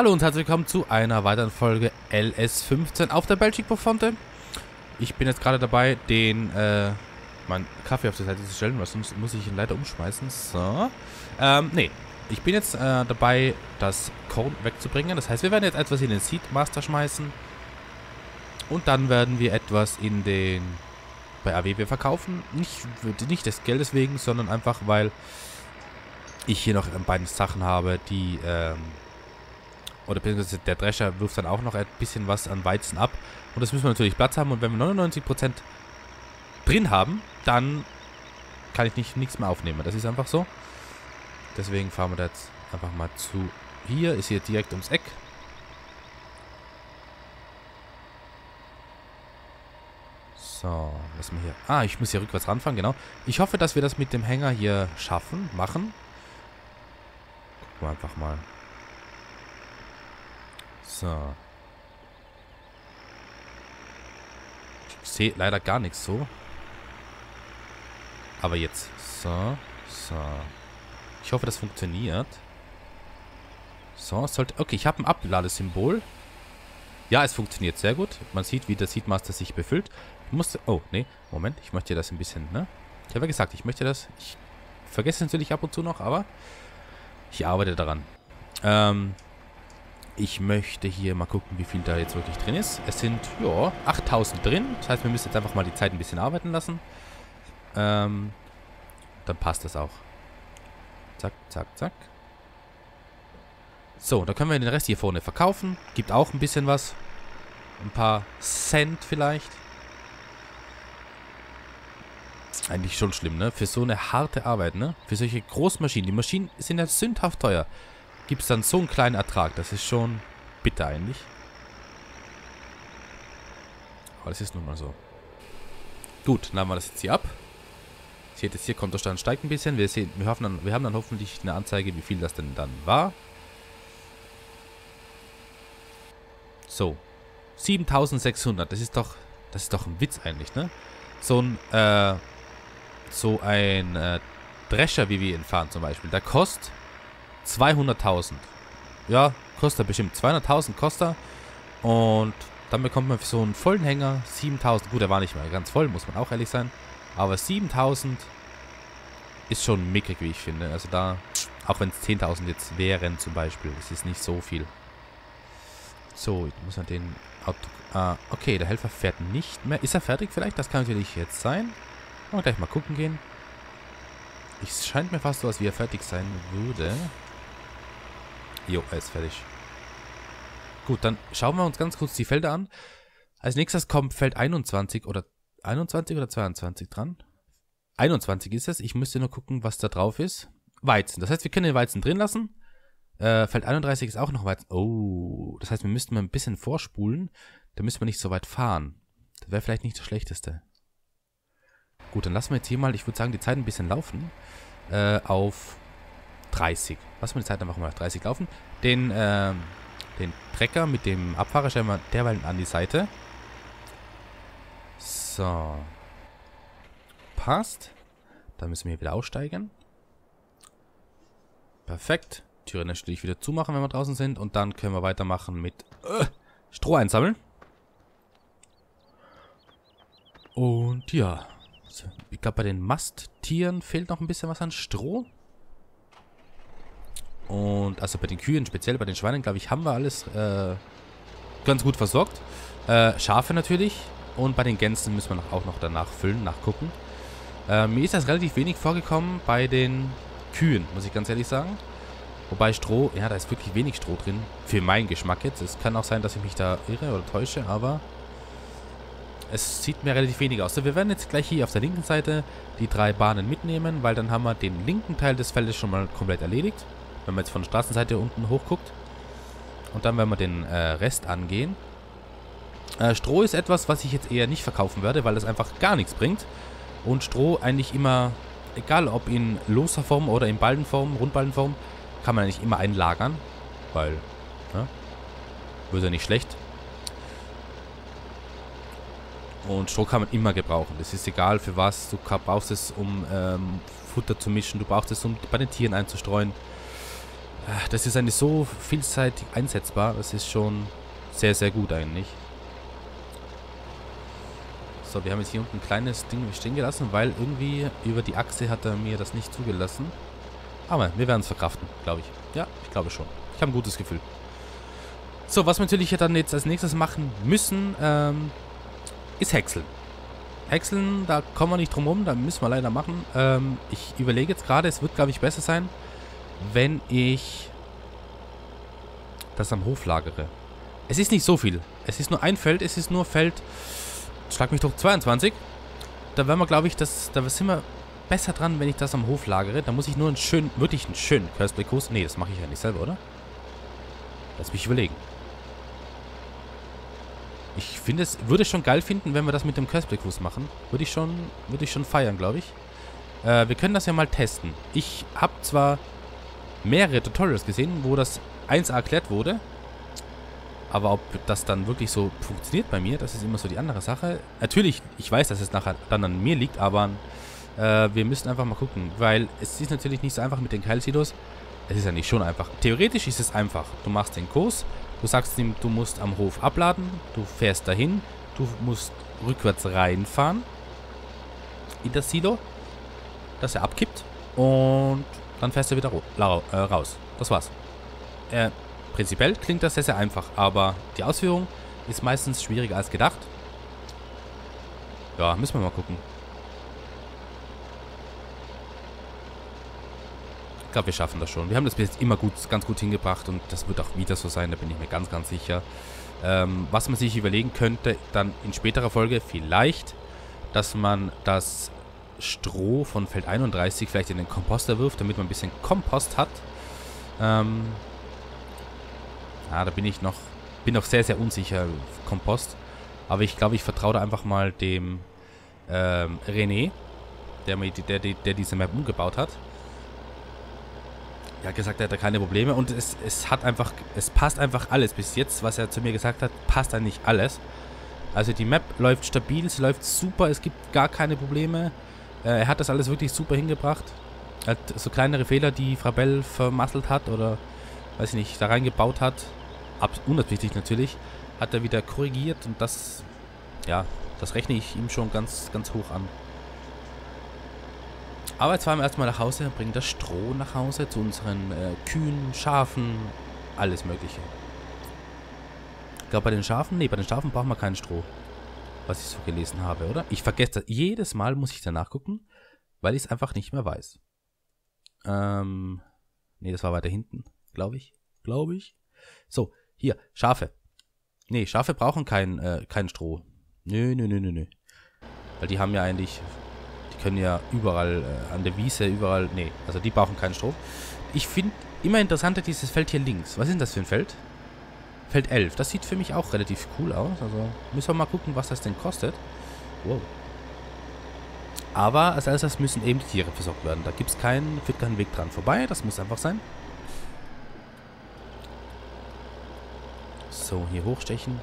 Hallo und herzlich willkommen zu einer weiteren Folge LS15 auf der Belgique Profonte. Ich bin jetzt gerade dabei, den, äh, meinen Kaffee auf die Seite zu stellen, weil sonst muss ich ihn leider umschmeißen. So. Ähm, nee. Ich bin jetzt äh, dabei, das Korn wegzubringen. Das heißt, wir werden jetzt etwas in den Seedmaster schmeißen. Und dann werden wir etwas in den, bei AWB verkaufen. Nicht, nicht des Geldes wegen, sondern einfach, weil ich hier noch beiden Sachen habe, die, ähm, oder beziehungsweise der Drescher wirft dann auch noch ein bisschen was an Weizen ab. Und das müssen wir natürlich Platz haben. Und wenn wir 99% drin haben, dann kann ich nicht nichts mehr aufnehmen. Das ist einfach so. Deswegen fahren wir da jetzt einfach mal zu. Hier ist hier direkt ums Eck. So, was wir hier... Ah, ich muss hier rückwärts ranfahren, genau. Ich hoffe, dass wir das mit dem Hänger hier schaffen, machen. Gucken wir einfach mal. So. Ich sehe leider gar nichts so. Aber jetzt. So. So. Ich hoffe, das funktioniert. So, sollte... Okay, ich habe ein Abladesymbol. Ja, es funktioniert sehr gut. Man sieht, wie der Seedmaster sich befüllt. Ich musste... Oh, nee. Moment. Ich möchte das ein bisschen, ne? Ich habe ja gesagt, ich möchte das... Ich vergesse es natürlich ab und zu noch, aber... Ich arbeite daran. Ähm... Ich möchte hier mal gucken, wie viel da jetzt wirklich drin ist. Es sind, ja, 8000 drin. Das heißt, wir müssen jetzt einfach mal die Zeit ein bisschen arbeiten lassen. Ähm, dann passt das auch. Zack, zack, zack. So, dann können wir den Rest hier vorne verkaufen. Gibt auch ein bisschen was. Ein paar Cent vielleicht. Eigentlich schon schlimm, ne? Für so eine harte Arbeit, ne? Für solche Großmaschinen. Die Maschinen sind ja sündhaft teuer gibt es dann so einen kleinen Ertrag. Das ist schon bitter eigentlich. Aber das ist nun mal so. Gut, dann haben wir das jetzt hier ab. Seht jetzt hier, Kontostand steigt ein bisschen. Wir, sehen, wir, hoffen dann, wir haben dann hoffentlich eine Anzeige, wie viel das denn dann war. So. 7600. Das ist doch, das ist doch ein Witz eigentlich, ne? So ein, äh, so ein äh, Drescher, wie wir ihn fahren zum Beispiel. Der kostet 200.000. Ja, kostet bestimmt 200.000 kostet Und dann bekommt man für so einen vollen Hänger 7.000. Gut, der war nicht mehr ganz voll, muss man auch ehrlich sein. Aber 7.000 ist schon mickrig, wie ich finde. Also da, auch wenn es 10.000 jetzt wären zum Beispiel, das ist nicht so viel. So, ich muss man den Auto... Ah, okay, der Helfer fährt nicht mehr. Ist er fertig vielleicht? Das kann natürlich jetzt sein. Wollen wir gleich mal gucken gehen. Es scheint mir fast so, als wie er fertig sein würde. Jo, er ist fertig. Gut, dann schauen wir uns ganz kurz die Felder an. Als nächstes kommt Feld 21 oder 21 oder 22 dran. 21 ist es. Ich müsste nur gucken, was da drauf ist. Weizen. Das heißt, wir können den Weizen drin lassen. Äh, Feld 31 ist auch noch Weizen. Oh, das heißt, wir müssten mal ein bisschen vorspulen. Da müssen wir nicht so weit fahren. Das wäre vielleicht nicht das Schlechteste. Gut, dann lassen wir jetzt hier mal, ich würde sagen, die Zeit ein bisschen laufen. Äh, auf 30. Lassen wir die Zeit einfach mal auf 30 laufen. Den, äh, den Trecker mit dem Abfahrer stellen wir derweil an die Seite. So. Passt. Dann müssen wir hier wieder aussteigen. Perfekt. Türe natürlich wieder zumachen, wenn wir draußen sind. Und dann können wir weitermachen mit äh, Stroh einsammeln. Und ja. Ich glaube, bei den Masttieren fehlt noch ein bisschen was an Stroh. Und also bei den Kühen, speziell bei den Schweinen, glaube ich, haben wir alles äh, ganz gut versorgt. Äh, Schafe natürlich. Und bei den Gänsen müssen wir noch, auch noch danach füllen, nachgucken. Äh, mir ist das relativ wenig vorgekommen bei den Kühen, muss ich ganz ehrlich sagen. Wobei Stroh, ja, da ist wirklich wenig Stroh drin. Für meinen Geschmack jetzt. Es kann auch sein, dass ich mich da irre oder täusche, aber es sieht mir relativ wenig aus. So, wir werden jetzt gleich hier auf der linken Seite die drei Bahnen mitnehmen, weil dann haben wir den linken Teil des Feldes schon mal komplett erledigt. Wenn man jetzt von der Straßenseite unten hochguckt. Und dann werden wir den äh, Rest angehen. Äh, Stroh ist etwas, was ich jetzt eher nicht verkaufen werde, weil es einfach gar nichts bringt. Und Stroh eigentlich immer, egal ob in loser Form oder in Ballenform, Rundballenform, kann man eigentlich immer einlagern. Weil, ne? Wird ja nicht schlecht. Und Stroh kann man immer gebrauchen. Das ist egal für was. Du brauchst es, um ähm, Futter zu mischen. Du brauchst es, um bei den Tieren einzustreuen. Das ist eigentlich so vielseitig einsetzbar. Das ist schon sehr, sehr gut eigentlich. So, wir haben jetzt hier unten ein kleines Ding stehen gelassen, weil irgendwie über die Achse hat er mir das nicht zugelassen. Aber wir werden es verkraften, glaube ich. Ja, ich glaube schon. Ich habe ein gutes Gefühl. So, was wir natürlich dann jetzt als nächstes machen müssen, ähm, ist Häckseln. Häckseln, da kommen wir nicht drum rum, da müssen wir leider machen. Ähm, ich überlege jetzt gerade, es wird, glaube ich, besser sein, wenn ich das am Hof lagere. Es ist nicht so viel. Es ist nur ein Feld, es ist nur Feld, schlag mich doch, 22. Da werden wir, glaube ich, das, da sind wir besser dran, wenn ich das am Hof lagere. Da muss ich nur einen schönen, wirklich einen schönen Curseblick-Kurs. Nee, das mache ich ja nicht selber, oder? Lass mich überlegen. Ich finde es, würde schon geil finden, wenn wir das mit dem Curseblick-Kurs machen. Würde ich schon, würde ich schon feiern, glaube ich. Äh, wir können das ja mal testen. Ich habe zwar mehrere Tutorials gesehen, wo das 1 erklärt wurde. Aber ob das dann wirklich so funktioniert bei mir, das ist immer so die andere Sache. Natürlich, ich weiß, dass es nachher dann an mir liegt, aber äh, wir müssen einfach mal gucken. Weil es ist natürlich nicht so einfach mit den Keilsilos. Es ist ja nicht schon einfach. Theoretisch ist es einfach. Du machst den Kurs, du sagst ihm, du musst am Hof abladen, du fährst dahin, du musst rückwärts reinfahren in das Silo, dass er abkippt und dann fährst du wieder äh, raus. Das war's. Äh, prinzipiell klingt das sehr, sehr einfach, aber die Ausführung ist meistens schwieriger als gedacht. Ja, müssen wir mal gucken. Ich glaube, wir schaffen das schon. Wir haben das bis jetzt immer gut, ganz gut hingebracht und das wird auch wieder so sein, da bin ich mir ganz, ganz sicher. Ähm, was man sich überlegen könnte, dann in späterer Folge vielleicht, dass man das Stroh von Feld 31 vielleicht in den Komposter wirft, damit man ein bisschen Kompost hat. Ähm, ja, da bin ich noch, bin noch sehr, sehr unsicher, Kompost. Aber ich glaube, ich vertraue da einfach mal dem ähm, René, der, der, der, der diese Map umgebaut hat. Er hat gesagt, er hat da keine Probleme und es, es hat einfach, es passt einfach alles. Bis jetzt, was er zu mir gesagt hat, passt eigentlich alles. Also die Map läuft stabil, sie läuft super, es gibt gar keine Probleme. Äh, er hat das alles wirklich super hingebracht. Hat so kleinere Fehler, die Frabell vermasselt hat oder, weiß ich nicht, da reingebaut hat. Ab, unabsichtlich natürlich. Hat er wieder korrigiert und das, ja, das rechne ich ihm schon ganz, ganz hoch an. Aber jetzt fahren wir erstmal nach Hause und bringen das Stroh nach Hause zu unseren äh, Kühen, Schafen, alles mögliche. Ich glaube bei den Schafen, nee, bei den Schafen brauchen wir kein Stroh was ich so gelesen habe, oder? Ich vergesse das. Jedes Mal muss ich danach gucken, weil ich es einfach nicht mehr weiß. Ähm, nee, das war weiter hinten, glaube ich. Glaube ich. So, hier, Schafe. Nee, Schafe brauchen kein, äh, kein Stroh. Nö, nö, nö, nö, nö. Weil die haben ja eigentlich, die können ja überall, äh, an der Wiese, überall, nee, also die brauchen kein Stroh. Ich finde immer interessanter dieses Feld hier links. Was ist denn das für ein Feld? Feld 11. Das sieht für mich auch relativ cool aus. Also müssen wir mal gucken, was das denn kostet. Wow. Aber als erstes müssen eben die Tiere versorgt werden. Da gibt es keinen, führt keinen Weg dran vorbei. Das muss einfach sein. So, hier hochstechen.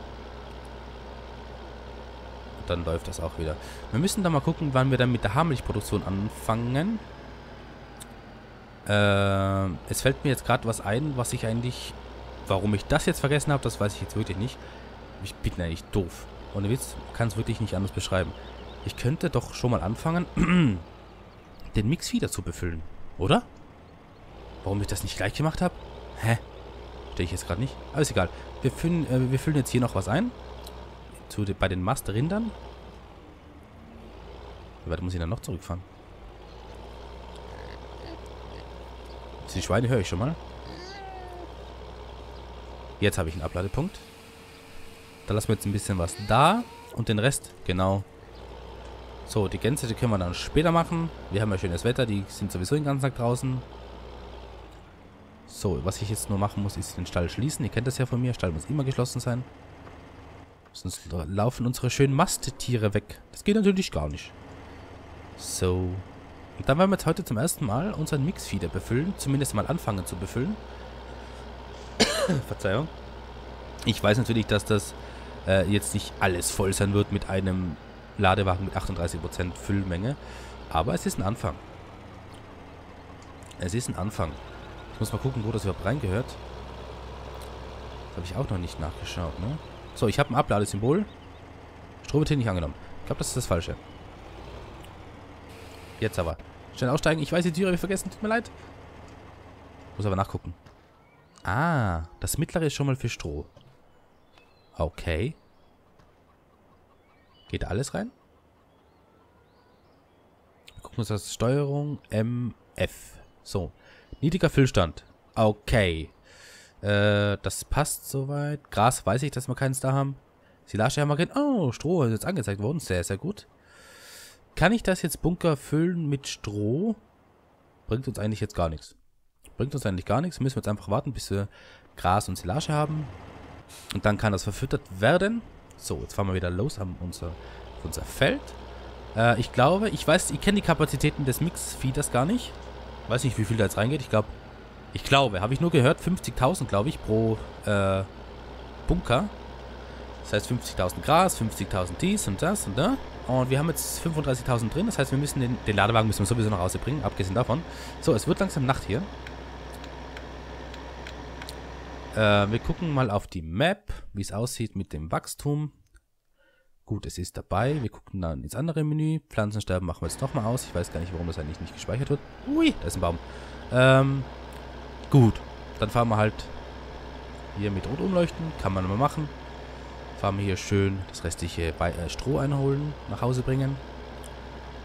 Und dann läuft das auch wieder. Wir müssen dann mal gucken, wann wir dann mit der Haarmilchproduktion anfangen. Äh, es fällt mir jetzt gerade was ein, was ich eigentlich Warum ich das jetzt vergessen habe, das weiß ich jetzt wirklich nicht. Ich bin eigentlich doof. Ohne Witz, kann es wirklich nicht anders beschreiben. Ich könnte doch schon mal anfangen, den Mix wieder zu befüllen. Oder? Warum ich das nicht gleich gemacht habe? Hä? Stehe ich jetzt gerade nicht. Aber ist egal. Wir füllen, äh, wir füllen jetzt hier noch was ein. Zu, bei den Mastrindern. Warte, muss ich dann noch zurückfahren? Die Schweine höre ich schon mal. Jetzt habe ich einen Abladepunkt. Da lassen wir jetzt ein bisschen was da. Und den Rest, genau. So, die Gänse, die können wir dann später machen. Wir haben ja schönes Wetter, die sind sowieso den ganzen Tag draußen. So, was ich jetzt nur machen muss, ist den Stall schließen. Ihr kennt das ja von mir, Stall muss immer geschlossen sein. Sonst laufen unsere schönen Masttiere weg. Das geht natürlich gar nicht. So. Und dann werden wir jetzt heute zum ersten Mal unseren Mixfeeder befüllen. Zumindest mal anfangen zu befüllen. Verzeihung. Ich weiß natürlich, dass das äh, jetzt nicht alles voll sein wird mit einem Ladewagen mit 38% Füllmenge. Aber es ist ein Anfang. Es ist ein Anfang. Ich muss mal gucken, wo das überhaupt reingehört. Das habe ich auch noch nicht nachgeschaut, ne? So, ich habe ein Abladesymbol. Strom wird hier nicht angenommen. Ich glaube, das ist das Falsche. Jetzt aber. Schnell aussteigen. Ich weiß die Türe habe ich vergessen. Tut mir leid. Muss aber nachgucken. Ah, das mittlere ist schon mal für Stroh. Okay. Geht alles rein? Wir gucken uns das Steuerung MF. So. Niedriger Füllstand. Okay. Äh, das passt soweit. Gras weiß ich, dass wir keins da haben. Silage haben wir kein... Oh, Stroh ist jetzt angezeigt worden. Sehr, sehr gut. Kann ich das jetzt Bunker füllen mit Stroh? Bringt uns eigentlich jetzt gar nichts. Bringt uns eigentlich gar nichts. Müssen wir jetzt einfach warten, bis wir Gras und Silage haben. Und dann kann das verfüttert werden. So, jetzt fahren wir wieder los an unser, unser Feld. Äh, ich glaube, ich weiß, ich kenne die Kapazitäten des Mix-Feeders gar nicht. Weiß nicht, wie viel da jetzt reingeht. Ich glaube, ich glaube, habe ich nur gehört, 50.000, glaube ich, pro äh, Bunker. Das heißt 50.000 Gras, 50.000 dies und das und da. Und wir haben jetzt 35.000 drin. Das heißt, wir müssen den, den Ladewagen müssen wir sowieso nach Hause bringen, abgesehen davon. So, es wird langsam Nacht hier. Äh, wir gucken mal auf die Map, wie es aussieht mit dem Wachstum. Gut, es ist dabei. Wir gucken dann ins andere Menü. Pflanzensterben machen wir jetzt nochmal aus. Ich weiß gar nicht, warum das eigentlich nicht gespeichert wird. Ui, da ist ein Baum. Ähm, gut, dann fahren wir halt hier mit Rot umleuchten. Kann man mal machen. Fahren wir hier schön das restliche äh, Stroh einholen, nach Hause bringen.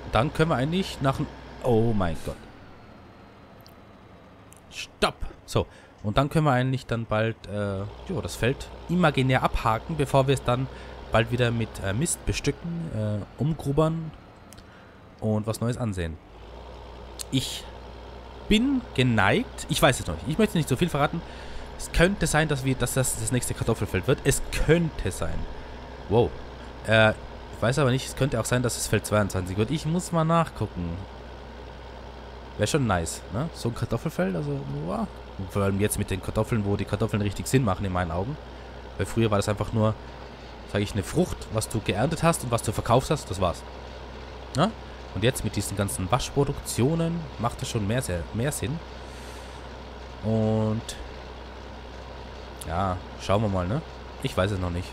Und dann können wir eigentlich nach... Oh mein Gott. Stopp! So, und dann können wir eigentlich dann bald äh, jo, das Feld imaginär abhaken, bevor wir es dann bald wieder mit äh, Mist bestücken, äh, umgrubbern und was Neues ansehen. Ich bin geneigt, ich weiß es noch nicht, ich möchte nicht so viel verraten, es könnte sein, dass, wir, dass das das nächste Kartoffelfeld wird. Es könnte sein. Wow. Äh, ich weiß aber nicht, es könnte auch sein, dass es Feld 22 wird. Ich muss mal nachgucken. Wäre schon nice, ne? So ein Kartoffelfeld, also, wow. Vor allem jetzt mit den Kartoffeln, wo die Kartoffeln richtig Sinn machen in meinen Augen. Weil früher war das einfach nur, sage ich, eine Frucht, was du geerntet hast und was du verkauft hast, das war's. Ne? Und jetzt mit diesen ganzen Waschproduktionen macht es schon mehr, mehr Sinn. Und ja, schauen wir mal, ne? Ich weiß es noch nicht.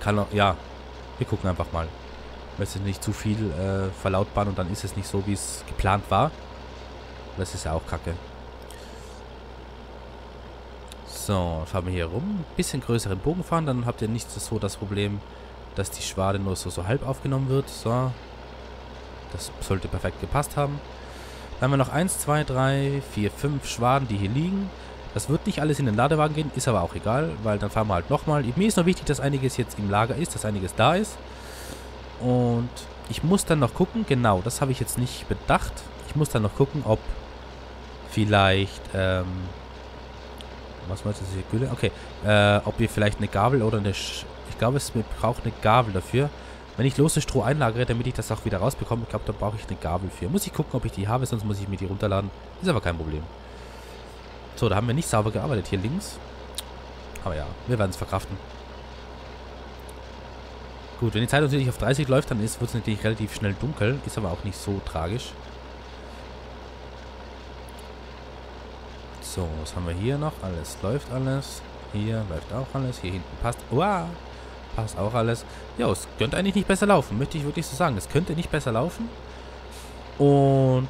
Kann noch, ja, wir gucken einfach mal. Möchte nicht zu viel äh, verlautbaren und dann ist es nicht so, wie es geplant war. Das ist ja auch kacke. So, fahren wir hier rum. Bisschen größeren Bogen fahren, dann habt ihr nicht so das Problem, dass die Schwade nur so, so halb aufgenommen wird. So. Das sollte perfekt gepasst haben. Dann haben wir noch 1, 2, 3, 4, 5 Schwaden, die hier liegen. Das wird nicht alles in den Ladewagen gehen, ist aber auch egal, weil dann fahren wir halt nochmal. Mir ist noch wichtig, dass einiges jetzt im Lager ist, dass einiges da ist. Und ich muss dann noch gucken, genau, das habe ich jetzt nicht bedacht. Ich muss dann noch gucken, ob vielleicht, ähm, was meinst du, diese Gülle? Okay, äh, ob wir vielleicht eine Gabel oder eine, Sch ich glaube, es braucht eine Gabel dafür. Wenn ich lose Stroh einlagere, damit ich das auch wieder rausbekomme, ich glaube, da brauche ich eine Gabel für. Muss ich gucken, ob ich die habe, sonst muss ich mir die runterladen. Ist aber kein Problem. So, da haben wir nicht sauber gearbeitet hier links. Aber ja, wir werden es verkraften. Gut, wenn die Zeit natürlich auf 30 läuft, dann wird es natürlich relativ schnell dunkel. Ist aber auch nicht so tragisch. So, was haben wir hier noch? Alles läuft alles. Hier läuft auch alles. Hier hinten passt. Uah, passt auch alles. Ja, es könnte eigentlich nicht besser laufen. Möchte ich wirklich so sagen. Es könnte nicht besser laufen. Und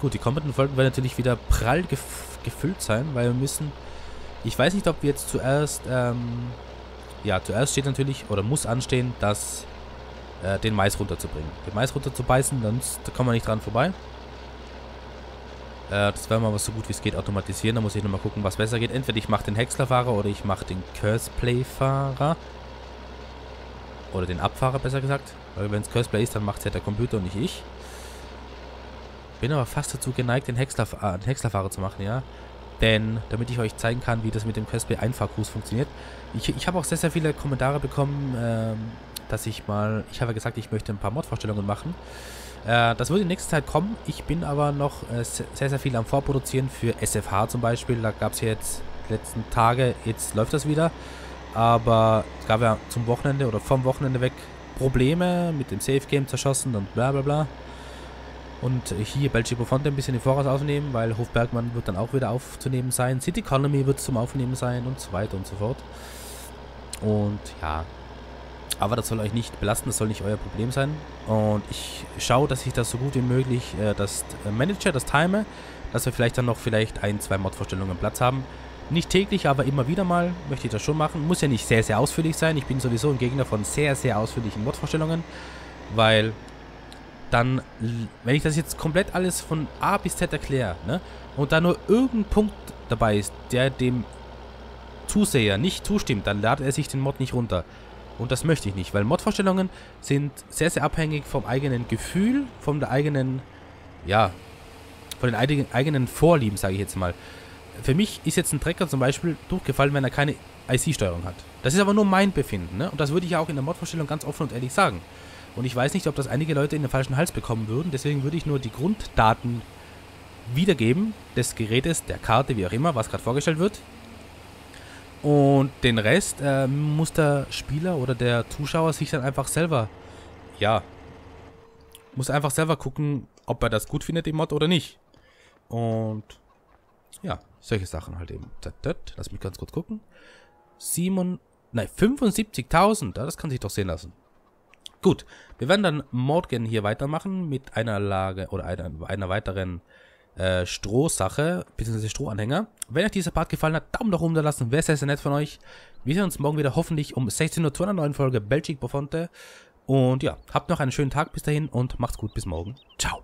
Gut, die kommenden Folgen werden natürlich wieder prall gef gefüllt sein, weil wir müssen... Ich weiß nicht, ob wir jetzt zuerst... Ähm, ja, zuerst steht natürlich, oder muss anstehen, dass äh, den Mais runterzubringen. Den Mais runterzubeißen, sonst kommen wir nicht dran vorbei. Äh, das werden wir aber so gut wie es geht automatisieren. Da muss ich nochmal gucken, was besser geht. Entweder ich mache den Häckslerfahrer oder ich mache den Curseplay-Fahrer. Oder den Abfahrer, besser gesagt. Weil wenn es Curseplay ist, dann macht es ja der Computer und nicht ich. Bin aber fast dazu geneigt, den, Häcksler, äh, den Häckslerfahrer zu machen, ja. Denn, damit ich euch zeigen kann, wie das mit dem Cosplay Einfahrkurs funktioniert. Ich, ich habe auch sehr, sehr viele Kommentare bekommen, ähm, dass ich mal, ich habe ja gesagt, ich möchte ein paar Mod-Vorstellungen machen. Äh, das wird in nächster Zeit kommen. Ich bin aber noch äh, sehr, sehr viel am Vorproduzieren für SFH zum Beispiel. Da gab es ja jetzt letzten Tage, jetzt läuft das wieder. Aber es gab ja zum Wochenende oder vom Wochenende weg Probleme mit dem Safe Game zerschossen und bla bla bla. Und hier Belgique Profonte ein bisschen im Voraus aufnehmen, weil Hofbergmann wird dann auch wieder aufzunehmen sein. City Economy wird zum Aufnehmen sein und so weiter und so fort. Und ja, aber das soll euch nicht belasten, das soll nicht euer Problem sein. Und ich schaue, dass ich das so gut wie möglich äh, das äh, manage, das time, dass wir vielleicht dann noch vielleicht ein, zwei Mod-Vorstellungen Platz haben. Nicht täglich, aber immer wieder mal möchte ich das schon machen. Muss ja nicht sehr, sehr ausführlich sein. Ich bin sowieso ein Gegner von sehr, sehr ausführlichen Mod-Vorstellungen, weil dann, wenn ich das jetzt komplett alles von A bis Z erkläre, ne, und da nur irgendein Punkt dabei ist, der dem Zuseher nicht zustimmt, dann ladet er sich den Mod nicht runter. Und das möchte ich nicht, weil Mod-Vorstellungen sind sehr, sehr abhängig vom eigenen Gefühl, von der eigenen, ja, von den eigenen, Vorlieben, sage ich jetzt mal. Für mich ist jetzt ein Trecker zum Beispiel durchgefallen, wenn er keine IC-Steuerung hat. Das ist aber nur mein Befinden, ne? Und das würde ich ja auch in der Mod-Vorstellung ganz offen und ehrlich sagen. Und ich weiß nicht, ob das einige Leute in den falschen Hals bekommen würden. Deswegen würde ich nur die Grunddaten wiedergeben des Gerätes, der Karte, wie auch immer, was gerade vorgestellt wird. Und den Rest äh, muss der Spieler oder der Zuschauer sich dann einfach selber, ja, muss einfach selber gucken, ob er das gut findet, den Mod oder nicht. Und ja, solche Sachen halt eben. Lass mich ganz kurz gucken. 7, nein, 75.000, das kann sich doch sehen lassen. Gut, wir werden dann Morgen hier weitermachen mit einer Lage oder einer, einer weiteren äh, Strohsache, beziehungsweise Strohanhänger. Wenn euch dieser Part gefallen hat, Daumen nach oben da lassen, wäre sehr, sehr nett von euch. Wir sehen uns morgen wieder hoffentlich um 16 Uhr zu einer neuen Folge Belgique Bofonte. Und ja, habt noch einen schönen Tag bis dahin und macht's gut, bis morgen. Ciao.